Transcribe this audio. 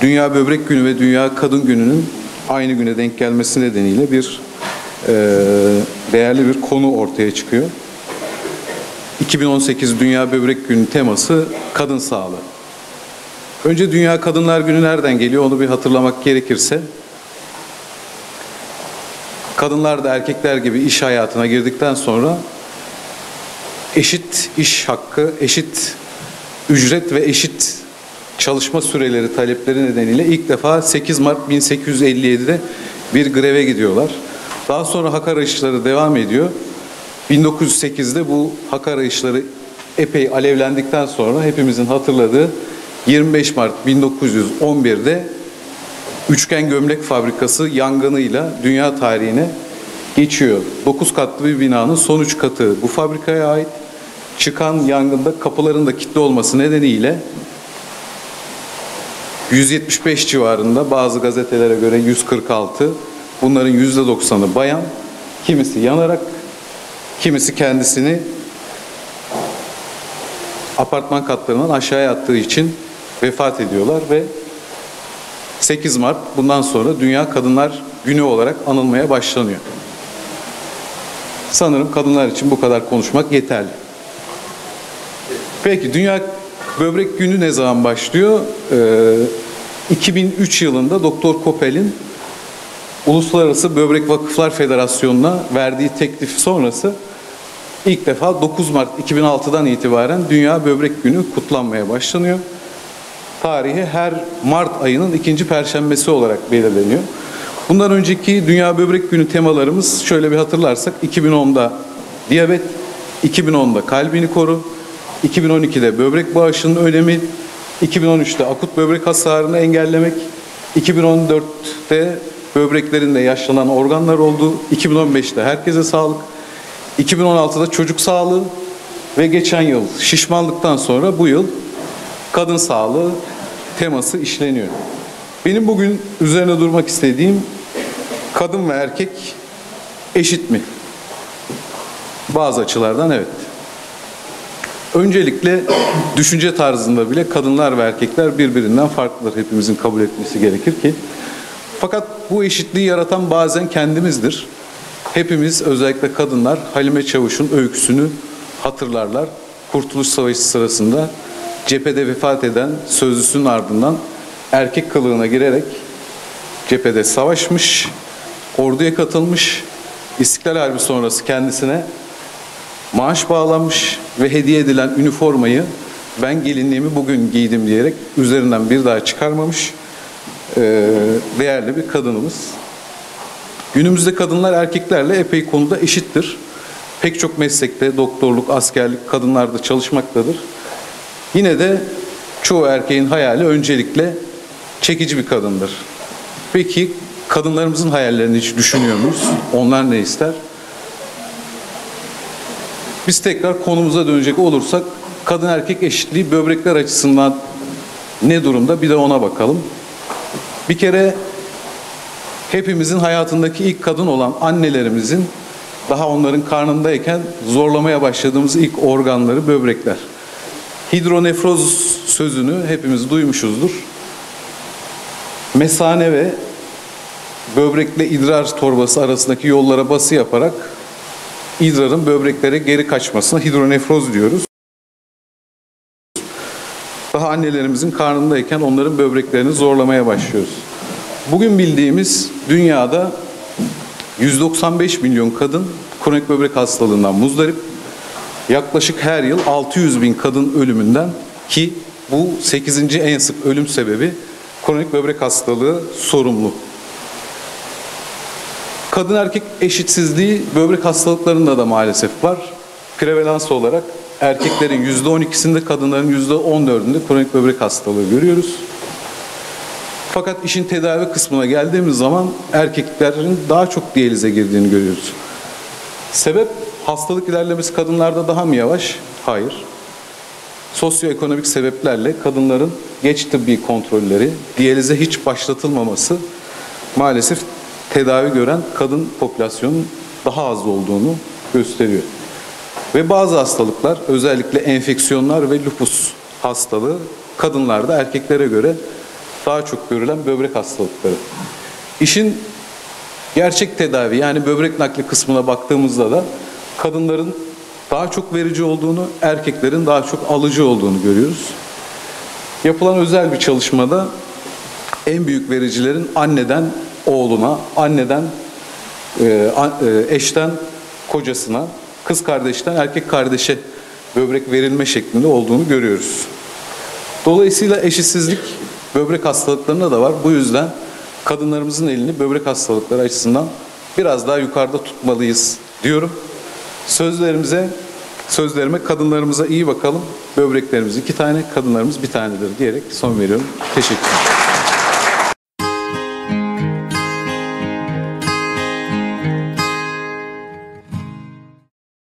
Dünya Böbrek Günü ve Dünya Kadın Günü'nün aynı güne denk gelmesi nedeniyle bir e, değerli bir konu ortaya çıkıyor. 2018 Dünya Böbrek Günü teması kadın sağlığı. Önce Dünya Kadınlar Günü nereden geliyor onu bir hatırlamak gerekirse kadınlar da erkekler gibi iş hayatına girdikten sonra eşit iş hakkı, eşit ücret ve eşit çalışma süreleri talepleri nedeniyle ilk defa 8 Mart 1857'de bir greve gidiyorlar. Daha sonra hak arayışları devam ediyor. 1908'de bu hak arayışları epey alevlendikten sonra hepimizin hatırladığı 25 Mart 1911'de Üçgen Gömlek Fabrikası yangınıyla dünya tarihine geçiyor. 9 katlı bir binanın son 3 katı bu fabrikaya ait. Çıkan yangında kapıların da kilitli olması nedeniyle 175 civarında bazı gazetelere göre 146 bunların %90'ı bayan kimisi yanarak kimisi kendisini apartman katlarından aşağıya attığı için vefat ediyorlar ve 8 Mart bundan sonra Dünya Kadınlar Günü olarak anılmaya başlanıyor. Sanırım kadınlar için bu kadar konuşmak yeterli. Peki Dünya Böbrek Günü ne zaman başlıyor? Ee, 2003 yılında Doktor Kopel'in Uluslararası Böbrek Vakıflar Federasyonu'na verdiği teklif sonrası ilk defa 9 Mart 2006'dan itibaren Dünya Böbrek Günü kutlanmaya başlanıyor. Tarihi her Mart ayının ikinci perşembesi olarak belirleniyor. Bundan önceki Dünya Böbrek Günü temalarımız şöyle bir hatırlarsak 2010'da diyabet, 2010'da kalbini koru, 2012'de böbrek bağışının önemi, 2013'te akut böbrek hasarını engellemek, 2014'te böbreklerinde yaşlanan organlar oldu, 2015'te herkese sağlık, 2016'da çocuk sağlığı ve geçen yıl şişmanlıktan sonra bu yıl kadın sağlığı teması işleniyor. Benim bugün üzerine durmak istediğim kadın ve erkek eşit mi? Bazı açılardan evet. Öncelikle düşünce tarzında bile kadınlar ve erkekler birbirinden farklıdır. Hepimizin kabul etmesi gerekir ki. Fakat bu eşitliği yaratan bazen kendimizdir. Hepimiz özellikle kadınlar Halime Çavuş'un öyküsünü hatırlarlar. Kurtuluş Savaşı sırasında cephede vefat eden sözlüsünün ardından erkek kılığına girerek cephede savaşmış, orduya katılmış, İstiklal Harbi sonrası kendisine maaş bağlanmış ve hediye edilen üniformayı ben gelinliğimi bugün giydim diyerek üzerinden bir daha çıkarmamış değerli bir kadınımız. Günümüzde kadınlar erkeklerle epey konuda eşittir. Pek çok meslekte doktorluk, askerlik kadınlar da çalışmaktadır. Yine de çoğu erkeğin hayali öncelikle çekici bir kadındır. Peki kadınlarımızın hayallerini hiç düşünüyor muyuz? Onlar ne ister? Biz tekrar konumuza dönecek olursak kadın erkek eşitliği böbrekler açısından ne durumda bir de ona bakalım. Bir kere hepimizin hayatındaki ilk kadın olan annelerimizin daha onların karnındayken zorlamaya başladığımız ilk organları böbrekler. Hidronefroz sözünü hepimiz duymuşuzdur. Mesane ve böbrekle idrar torbası arasındaki yollara bası yaparak idrarın böbreklere geri kaçmasına hidronefroz diyoruz. Daha annelerimizin karnındayken onların böbreklerini zorlamaya başlıyoruz. Bugün bildiğimiz dünyada 195 milyon kadın kronik böbrek hastalığından muzdarip. Yaklaşık her yıl 600 bin kadın ölümünden ki bu 8. en sık ölüm sebebi kronik böbrek hastalığı sorumlu. Kadın erkek eşitsizliği böbrek hastalıklarında da maalesef var. Prevalans olarak erkeklerin %12'sinde kadınların %14'ünde kronik böbrek hastalığı görüyoruz. Fakat işin tedavi kısmına geldiğimiz zaman erkeklerin daha çok diyalize girdiğini görüyoruz. Sebep hastalık ilerlemesi kadınlarda daha mı yavaş? Hayır. Sosyoekonomik sebeplerle kadınların geç tıbbi kontrolleri, diyalize hiç başlatılmaması maalesef tedavi gören kadın popülasyonun daha az olduğunu gösteriyor. Ve bazı hastalıklar özellikle enfeksiyonlar ve lupus hastalığı kadınlarda erkeklere göre daha çok görülen böbrek hastalıkları. İşin gerçek tedavi yani böbrek nakli kısmına baktığımızda da kadınların daha çok verici olduğunu, erkeklerin daha çok alıcı olduğunu görüyoruz. Yapılan özel bir çalışmada en büyük vericilerin anneden oğluna, anneden e, e, eşten kocasına, kız kardeşten erkek kardeşe böbrek verilme şeklinde olduğunu görüyoruz. Dolayısıyla eşitsizlik böbrek hastalıklarında da var. Bu yüzden kadınlarımızın elini böbrek hastalıkları açısından biraz daha yukarıda tutmalıyız diyorum. Sözlerimize, sözlerime kadınlarımıza iyi bakalım. Böbreklerimiz iki tane, kadınlarımız bir tanedir diyerek son veriyorum. Teşekkür ederim.